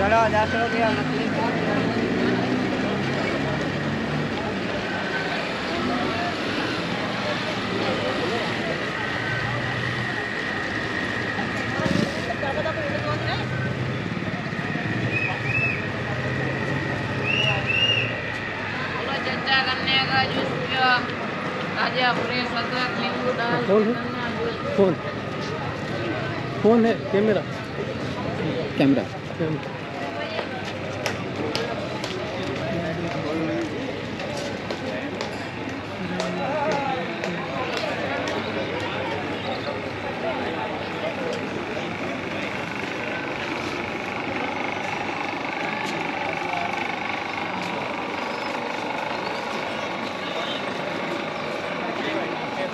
चलो जाते हो गया मछली डाल कौन है? फ़ोन फ़ोन है? कैमरा? कैमरा। कैमरा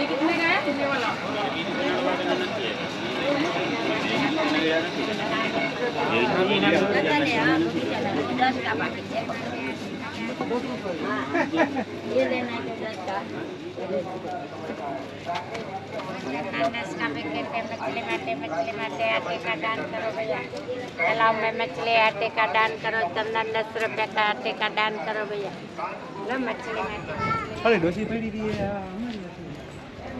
ये कितने का है ये वाला ये लेना है दस का दस का पैकेट है मछली मारते मछली मारते आटे का दान करो भैया तालाब में मछली आटे का दान करो चंदन दस रुपये का आटे का दान करो भैया लो मछली मारते अरे डोसी पड़ी थी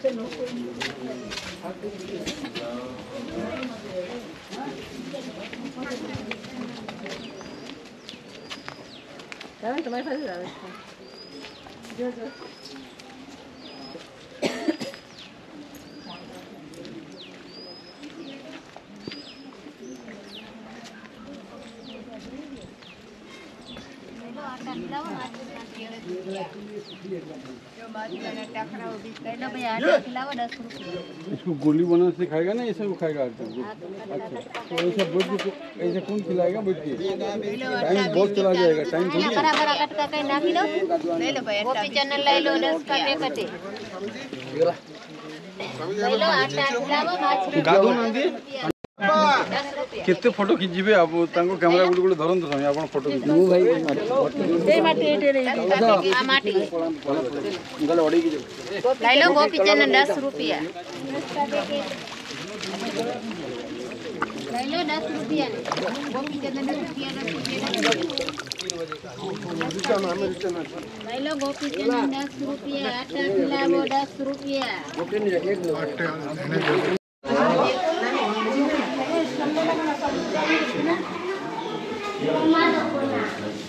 这能说一句嗯好的咱们怎么一块儿咱们好 इसको गोली बनाना सिखाएगा ना ऐसे वो खाएगा अच्छा तो ऐसे बोझ को तो- ऐसे कौन खिलाएगा बोझ के? टाइम बहुत चला जाएगा टाइम थोड़ी बड़ा बड़ा कट का कहीं ना किलो ले लो भाई गोपी चैनल ले लो रस का पे कटे ले लो आटा खिलाओ माछ खिलाओ କେତେ ଫଟୋ ଖିଚିବେ ଆପଣ ତାଙ୍କ କ୍ୟାମେରା ଗୋଟେ ଗୋଟେ ଧରନ୍ତୁ ସ୍ୱାମୀ ଆପଣ ଫଟୋ ଖିଚିବେ ମୁଁ ଭାଇ ये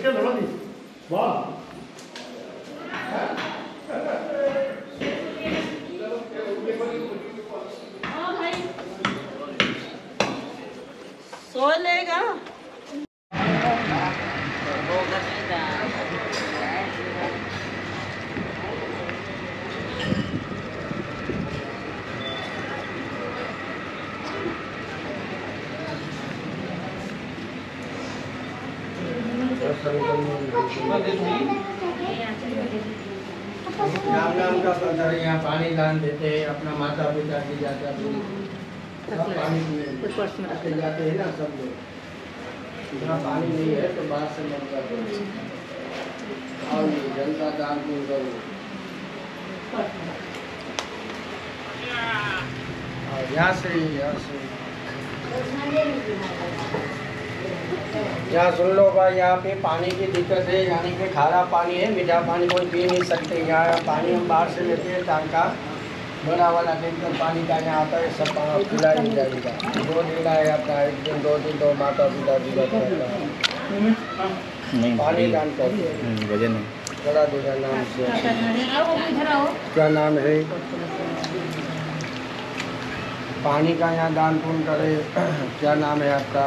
Ken Ronnie. One. सो लेगा नाम नाम का पत्थर यहाँ पानी दान देते हैं। अपना माता पिता की जाते पानी जाते हैं ना सब लोग इतना पानी नहीं है तो बाहर से मत जाते और दान तुम यहाँ से यहाँ से। यहाँ सुन लो भाई यहाँ पे पानी की दिक्कत है यानी कि खारा पानी है मीठा पानी कोई पी नहीं सकते। यहाँ पानी हम बाहर से लेते हैं टांका। बड़ा वाला टैंकर पानी का यहाँ आता है सब पानी खुला ही जाएगा। दो दिन आएगा आपका एक दिन दो दिन दो माता पिता है पानी दान करते हैं हम्म, नहीं बड़ा देगा नाम से। क्या नाम है? पानी का यहाँ दान पुण्य करे। क्या नाम है आपका?